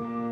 Bye.